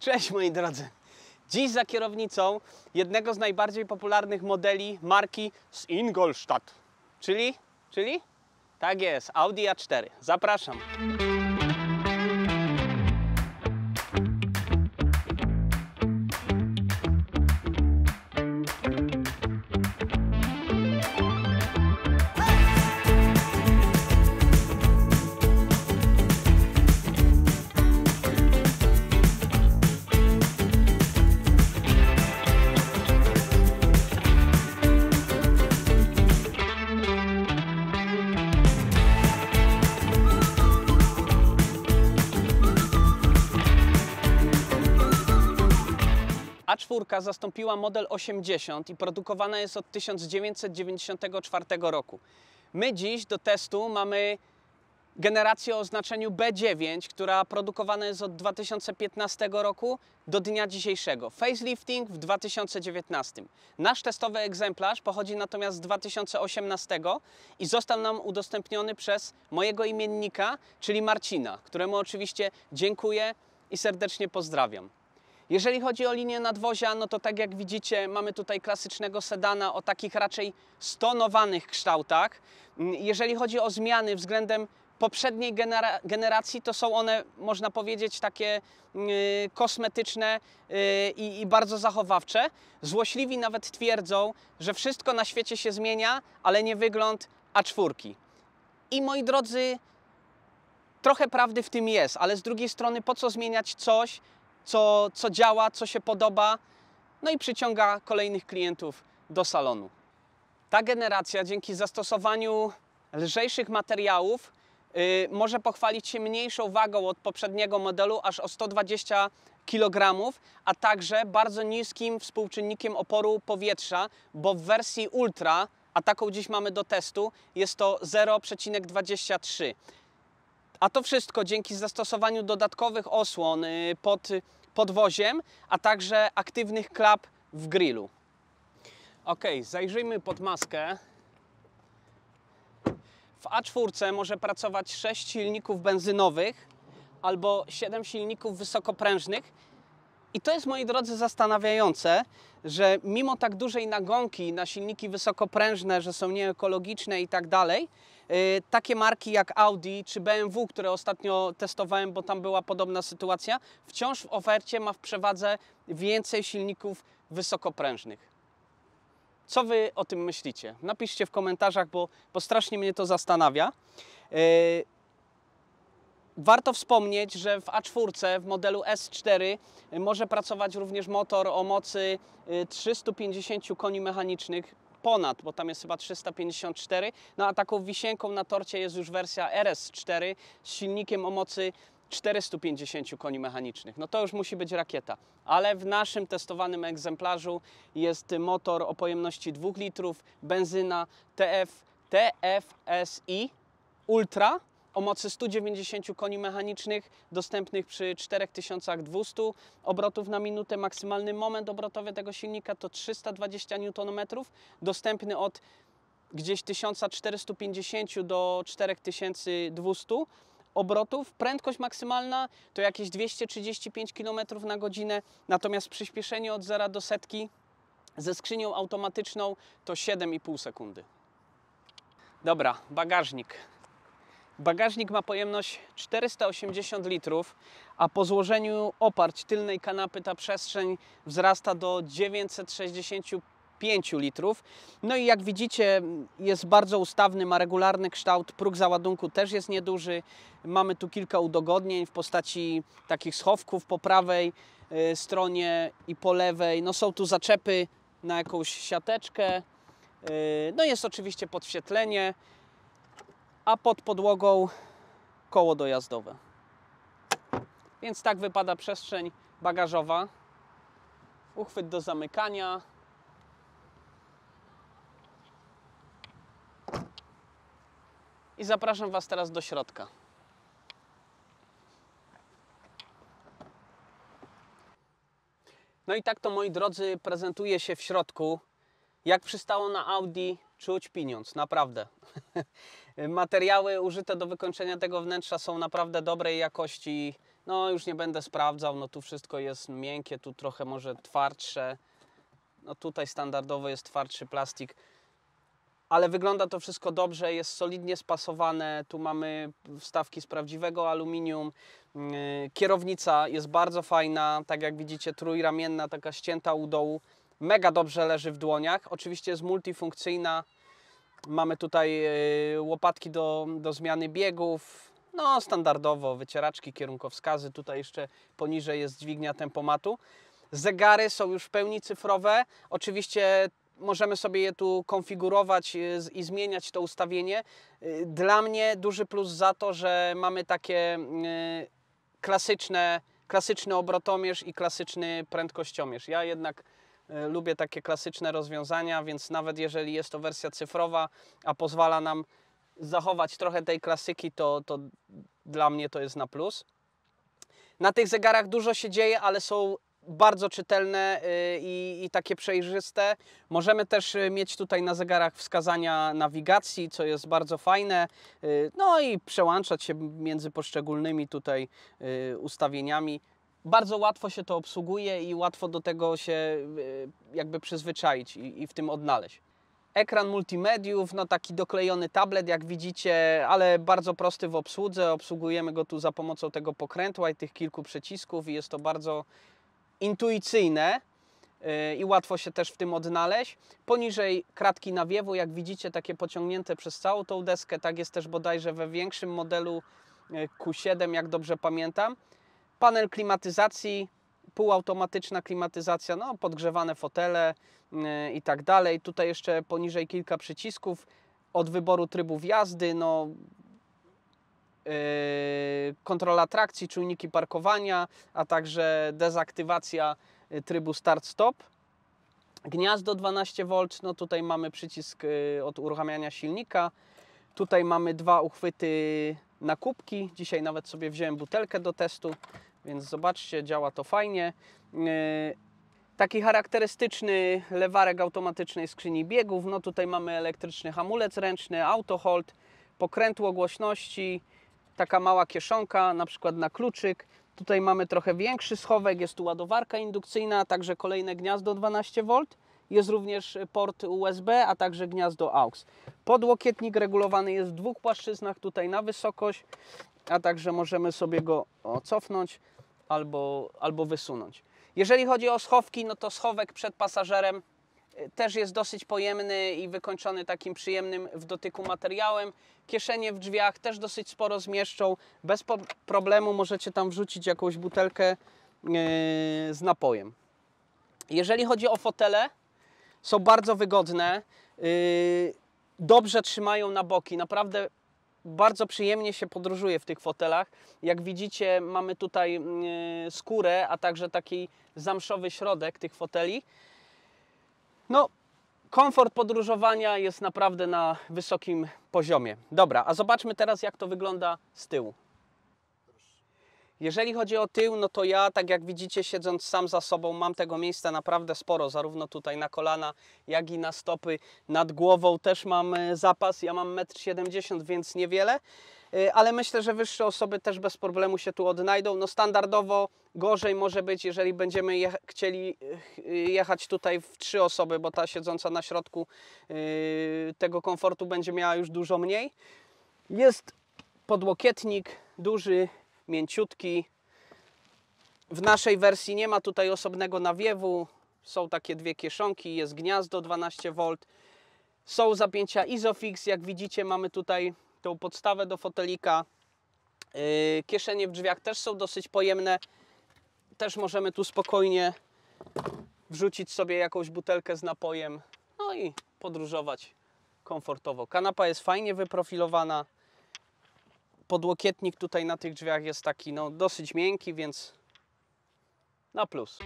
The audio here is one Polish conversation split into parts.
Cześć moi drodzy. Dziś za kierownicą jednego z najbardziej popularnych modeli marki z Ingolstadt. Czyli? Czyli? Tak jest, Audi A4. Zapraszam. A4 zastąpiła model 80 i produkowana jest od 1994 roku. My dziś do testu mamy generację o znaczeniu B9, która produkowana jest od 2015 roku do dnia dzisiejszego. Facelifting w 2019. Nasz testowy egzemplarz pochodzi natomiast z 2018 i został nam udostępniony przez mojego imiennika, czyli Marcina, któremu oczywiście dziękuję i serdecznie pozdrawiam. Jeżeli chodzi o linię nadwozia, no to tak jak widzicie, mamy tutaj klasycznego sedana o takich raczej stonowanych kształtach. Mm, Jeżeli chodzi o zmiany względem poprzedniej genera generacji, to są one, można powiedzieć, takie yy, kosmetyczne yy, i, bardzo zachowawcze. Złośliwi nawet twierdzą, że wszystko na świecie się zmienia, ale nie wygląd A4. I moi drodzy, trochę prawdy w tym jest, ale z drugiej strony po co zmieniać coś, co, co działa, co się podoba, no i przyciąga kolejnych klientów do salonu. Ta generacja dzięki zastosowaniu lżejszych materiałów yy, może pochwalić się mniejszą wagą od poprzedniego modelu, aż o 120 kg, a także bardzo niskim współczynnikiem oporu powietrza, bo w wersji Ultra, a taką dziś mamy do testu, jest to 0,23. A to wszystko dzięki zastosowaniu dodatkowych osłon y, pod podwoziem, a także aktywnych klap w grillu. Ok, zajrzyjmy pod maskę. W A4 może pracować 6 silników benzynowych albo 7 silników wysokoprężnych. I to jest, moi drodzy, zastanawiające, że mimo tak dużej nagonki na silniki wysokoprężne, że są nieekologiczne i tak dalej, yy, takie marki jak Audi czy BMW, które ostatnio testowałem, bo tam była podobna sytuacja, wciąż w ofercie ma w przewadze więcej silników wysokoprężnych. Co Wy o tym myślicie? Napiszcie w komentarzach, bo, bo strasznie mnie to zastanawia. Warto wspomnieć, że w A4 w modelu S4 może pracować również motor o mocy y, 350 koni mechanicznych ponad, bo tam jest chyba 354. No a taką wisienką na torcie jest już wersja RS4 z silnikiem o mocy 450 koni mechanicznych. No to już musi być rakieta. Ale w naszym testowanym egzemplarzu jest motor o pojemności 2 litrów, benzyna TF, TFSI Ultra o mocy 190 koni mechanicznych, dostępnych przy 4200 obrotów na minutę. Maksymalny moment obrotowy tego silnika to 320 Nm, dostępny od gdzieś 1450 do 4200 obrotów. Prędkość maksymalna to jakieś 235 km na godzinę, natomiast przyspieszenie od 0 do setki ze skrzynią automatyczną to 7,5 sekundy. Dobra, bagażnik. Bagażnik ma pojemność 480 litrów, a po złożeniu oparć tylnej kanapy ta przestrzeń wzrasta do 965 litrów. No i jak widzicie jest bardzo ustawny, ma regularny kształt, próg załadunku też jest nieduży. Mamy tu kilka udogodnień w postaci takich schowków po prawej y, stronie i po lewej. No są tu zaczepy na jakąś siateczkę. Y, no jest oczywiście podświetlenie a pod podłogą koło dojazdowe. Więc tak wypada przestrzeń bagażowa. Uchwyt do zamykania. I zapraszam Was teraz do środka. No i tak to, moi drodzy, prezentuje się w środku. Jak przystało na Audi, czuć pieniądz, naprawdę. Materiały użyte do wykończenia tego wnętrza są naprawdę dobrej jakości. No już nie będę sprawdzał, no tu wszystko jest miękkie, tu trochę może twardsze. No tutaj standardowo jest twardszy plastik. Ale wygląda to wszystko dobrze, jest solidnie spasowane. Tu mamy wstawki z prawdziwego aluminium. Yy, Kierownica jest bardzo fajna, tak jak widzicie, trójramienna, taka ścięta u dołu. Mega dobrze leży w dłoniach. Oczywiście jest multifunkcyjna. Mamy tutaj yy, łopatki do, do zmiany biegów. No, standardowo, wycieraczki, kierunkowskazy. Tutaj jeszcze poniżej jest dźwignia tempomatu. Zegary są już w pełni cyfrowe. Oczywiście możemy sobie je tu konfigurować z- i zmieniać to ustawienie. Y, Dla mnie duży plus za to, że mamy takie klasyczne, klasyczny obrotomierz i klasyczny prędkościomierz. Ja jednak lubię takie klasyczne rozwiązania, więc nawet jeżeli jest to wersja cyfrowa, a pozwala nam zachować trochę tej klasyki, to, to dla mnie to jest na plus. Na tych zegarach dużo się dzieje, ale są bardzo czytelne y, i, i takie przejrzyste. Możemy też y, mieć tutaj na zegarach wskazania nawigacji, co jest bardzo fajne. No i przełączać się między poszczególnymi tutaj ustawieniami. Bardzo łatwo się to obsługuje i łatwo do tego się y, jakby przyzwyczaić i, i w tym odnaleźć. Ekran multimediów, no taki doklejony tablet, jak widzicie, ale bardzo prosty w obsłudze. Obsługujemy go tu za pomocą tego pokrętła i tych kilku przycisków i jest to bardzo intuicyjne yy, i łatwo się też w tym odnaleźć. Poniżej kratki nawiewu, jak widzicie, takie pociągnięte przez całą tą deskę, tak jest też bodajże we większym modelu yy, Q7, jak dobrze pamiętam. Panel klimatyzacji, półautomatyczna klimatyzacja, no, podgrzewane fotele yy, i tak dalej. Tutaj jeszcze poniżej kilka przycisków od wyboru trybów jazdy, no, yy, kontrola trakcji, czujniki parkowania, a także dezaktywacja yy, trybu start-stop. Gniazdo 12V, no tutaj mamy przycisk od uruchamiania silnika. Tutaj mamy dwa uchwyty na kubki. Dzisiaj nawet sobie wziąłem butelkę do testu, więc zobaczcie, działa to fajnie. Yy, Taki charakterystyczny lewarek automatycznej skrzyni biegów. No tutaj mamy elektryczny hamulec ręczny, auto hold, pokrętło głośności, taka mała kieszonka, na przykład na kluczyk. Tutaj mamy trochę większy schowek, jest tu ładowarka indukcyjna, także kolejne gniazdo 12V. Jest również port USB, a także gniazdo AUX. Podłokietnik regulowany jest w dwóch płaszczyznach, tutaj na wysokość, a także możemy sobie go cofnąć albo, albo wysunąć. Jeżeli chodzi o schowki, no to schowek przed pasażerem y, też jest dosyć pojemny i wykończony takim przyjemnym w dotyku materiałem. Kieszenie w drzwiach też dosyć sporo zmieszczą. Bez problemu możecie tam wrzucić jakąś butelkę yy, z napojem. Jeżeli chodzi o fotele, są bardzo wygodne. Yy, dobrze trzymają na boki. Naprawdę bardzo przyjemnie się podróżuje w tych fotelach. Jak widzicie, mamy tutaj yy, skórę, a także taki zamszowy środek tych foteli. No, komfort podróżowania jest naprawdę na wysokim poziomie. Dobra, a zobaczmy teraz, jak to wygląda z tyłu. Jeżeli chodzi o tył, no to ja, tak jak widzicie, siedząc sam za sobą, mam tego miejsca naprawdę sporo, zarówno tutaj na kolana, jak i na stopy. Nad głową też mam e, zapas, ja mam 1,70 m, więc niewiele, E, ale myślę, że wyższe osoby też bez problemu się tu odnajdą. No standardowo gorzej może być, jeżeli będziemy chcieli e, jechać tutaj w trzy osoby, bo ta siedząca na środku tego komfortu będzie miała już dużo mniej. Jest podłokietnik duży, mięciutki. W naszej wersji nie ma tutaj osobnego nawiewu. Są takie dwie kieszonki, jest gniazdo 12V. Są zapięcia Isofix. Jak widzicie, mamy tutaj tą podstawę do fotelika. Yy, Kieszenie w drzwiach też są dosyć pojemne. Też możemy tu spokojnie wrzucić sobie jakąś butelkę z napojem. No i podróżować komfortowo. Kanapa jest fajnie wyprofilowana podłokietnik tutaj na tych drzwiach jest taki no, dosyć miękki, więc na plus.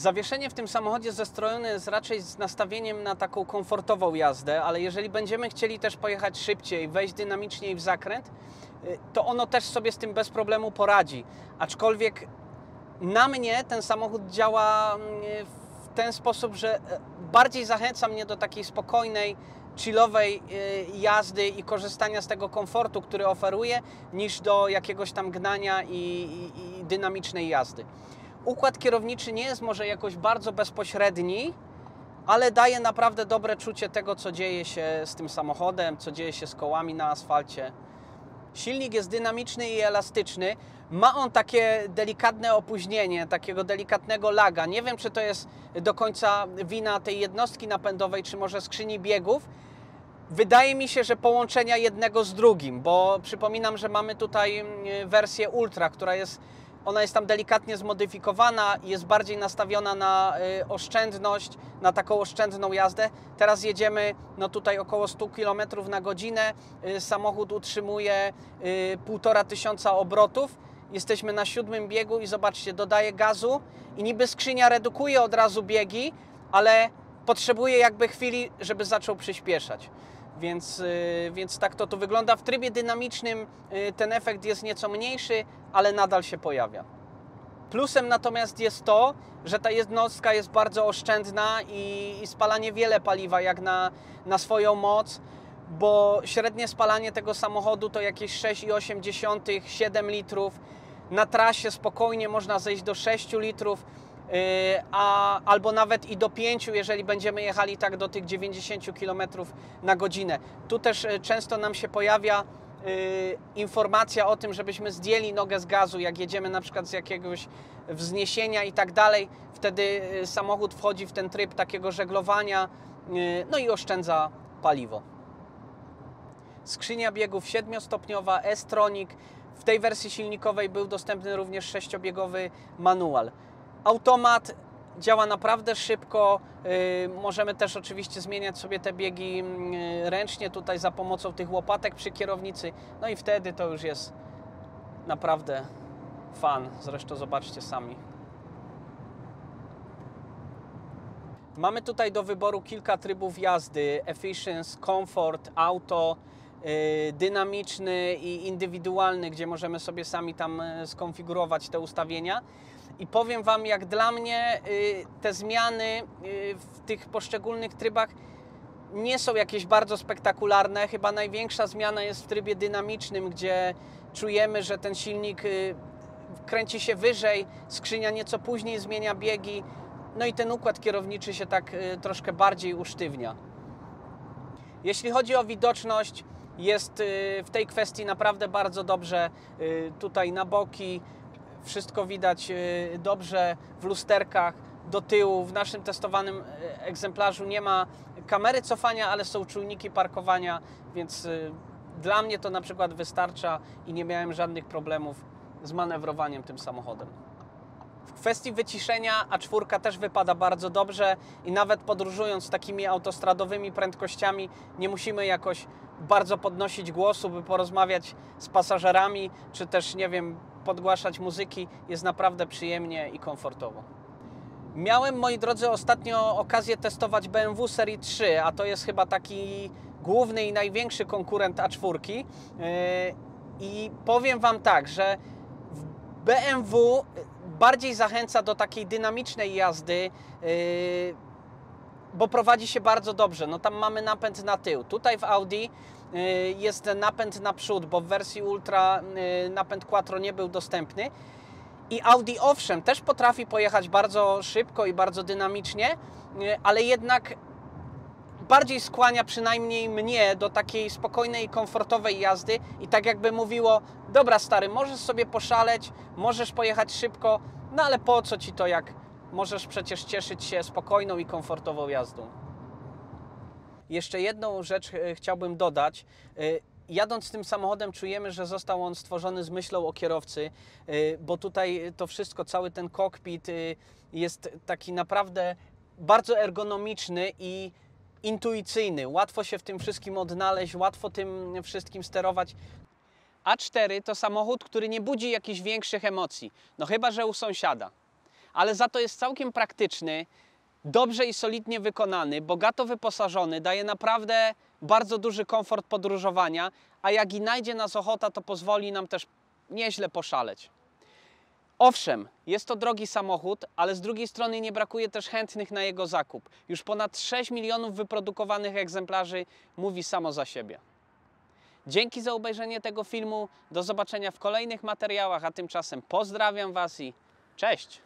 Zawieszenie w tym samochodzie zestrojone jest raczej z nastawieniem na taką komfortową jazdę, ale jeżeli będziemy chcieli też pojechać szybciej, wejść dynamiczniej w zakręt, y, to ono też sobie z tym bez problemu poradzi. Aczkolwiek na mnie ten samochód działa mm, w ten sposób, że e, bardziej zachęca mnie do takiej spokojnej, chillowej y, jazdy i korzystania z tego komfortu, który oferuje, niż do jakiegoś tam gnania i, i, i dynamicznej jazdy. Układ kierowniczy nie jest może jakoś bardzo bezpośredni, ale daje naprawdę dobre czucie tego, co dzieje się z tym samochodem, co dzieje się z kołami na asfalcie. Silnik jest dynamiczny i elastyczny. Ma on takie delikatne opóźnienie, takiego delikatnego laga. Nie wiem, czy to jest do końca wina tej jednostki napędowej, czy może skrzyni biegów. Wydaje mi się, że połączenia jednego z drugim, bo przypominam, że mamy tutaj mm, wersję Ultra, która jest ona jest tam delikatnie zmodyfikowana, jest bardziej nastawiona na y, oszczędność, na taką oszczędną jazdę. Teraz jedziemy no tutaj około 100 km na godzinę. Y, samochód utrzymuje y, półtora tysiąca obrotów. Jesteśmy na siódmym biegu i zobaczcie, dodaje gazu i niby skrzynia redukuje od razu biegi, ale potrzebuje jakby chwili, żeby zaczął przyspieszać. Więc, y, więc tak to tu wygląda. W trybie dynamicznym y, ten efekt jest nieco mniejszy, ale nadal się pojawia. Plusem natomiast jest to, że ta jednostka jest bardzo oszczędna i, i spala niewiele paliwa jak na, na swoją moc, bo średnie spalanie tego samochodu to jakieś 6,8, 7 litrów. Na trasie spokojnie można zejść do 6 litrów a, albo nawet i do 5, jeżeli będziemy jechali tak do tych 90 km na godzinę. Tu też y, często nam się pojawia y, informacja o tym, żebyśmy zdjęli nogę z gazu, jak jedziemy na przykład z jakiegoś wzniesienia i tak dalej. Wtedy samochód wchodzi w ten tryb takiego żeglowania, no i oszczędza paliwo. Skrzynia biegów 7-stopniowa, S-Tronic. W tej wersji silnikowej był dostępny również 6-biegowy manual. Automat działa naprawdę szybko. Y, możemy też oczywiście zmieniać sobie te biegi mm, ręcznie tutaj za pomocą tych łopatek przy kierownicy. No i wtedy to już jest naprawdę fan. Zresztą zobaczcie sami. Mamy tutaj do wyboru kilka trybów jazdy: Efficiency, Comfort, Auto, dynamiczny i indywidualny, gdzie możemy sobie sami tam y, skonfigurować te ustawienia. I powiem Wam, jak dla mnie y, te zmiany y, w tych poszczególnych trybach nie są jakieś bardzo spektakularne. Chyba największa zmiana jest w trybie dynamicznym, gdzie czujemy, że ten silnik y, kręci się wyżej, skrzynia nieco później zmienia biegi, no i ten układ kierowniczy się tak troszkę bardziej usztywnia. Jeśli chodzi o widoczność, jest w tej kwestii naprawdę bardzo dobrze. Tutaj na boki wszystko widać y, dobrze w lusterkach do tyłu. W naszym testowanym y, egzemplarzu nie ma kamery cofania, ale są czujniki parkowania, więc y, dla mnie to na przykład wystarcza i nie miałem żadnych problemów z manewrowaniem tym samochodem. W kwestii wyciszenia A4 też wypada bardzo dobrze i nawet podróżując takimi autostradowymi prędkościami nie musimy jakoś bardzo podnosić głosu, by porozmawiać z pasażerami, czy też, nie wiem, podgłaszać muzyki. Jest naprawdę przyjemnie i komfortowo. Miałem, moi drodzy, ostatnio okazję testować BMW Serii 3, a to jest chyba taki główny i największy konkurent A4. Yy, I powiem Wam tak, że BMW bardziej zachęca do takiej dynamicznej jazdy, yy, bo prowadzi się bardzo dobrze. No tam mamy napęd na tył. Tutaj w Audi yy, jest napęd na przód, bo w wersji Ultra yy, napęd Quattro nie był dostępny. I Audi owszem, też potrafi pojechać bardzo szybko i bardzo dynamicznie, ale jednak bardziej skłania przynajmniej mnie do takiej spokojnej, komfortowej jazdy i tak jakby mówiło, dobra stary, możesz sobie poszaleć, możesz pojechać szybko, no ale po co ci to, jak możesz przecież cieszyć się spokojną i komfortową jazdą. Jeszcze jedną rzecz e, chciałbym dodać. E, jadąc tym samochodem czujemy, że został on stworzony z myślą o kierowcy, e, bo tutaj to wszystko, cały ten kokpit jest taki naprawdę bardzo ergonomiczny i intuicyjny. Łatwo się w tym wszystkim odnaleźć, łatwo tym wszystkim sterować. A4 to samochód, który nie budzi jakichś większych emocji, no chyba że u sąsiada. Ale za to jest całkiem praktyczny, dobrze i solidnie wykonany, bogato wyposażony, daje naprawdę bardzo duży komfort podróżowania, a jak i najdzie nas ochota, to pozwoli nam też nieźle poszaleć. Owszem, jest to drogi samochód, ale z drugiej strony nie brakuje też chętnych na jego zakup. Już ponad 6 milionów wyprodukowanych egzemplarzy mówi samo za siebie. Dzięki za obejrzenie tego filmu. Do zobaczenia w kolejnych materiałach, a tymczasem pozdrawiam Was i cześć!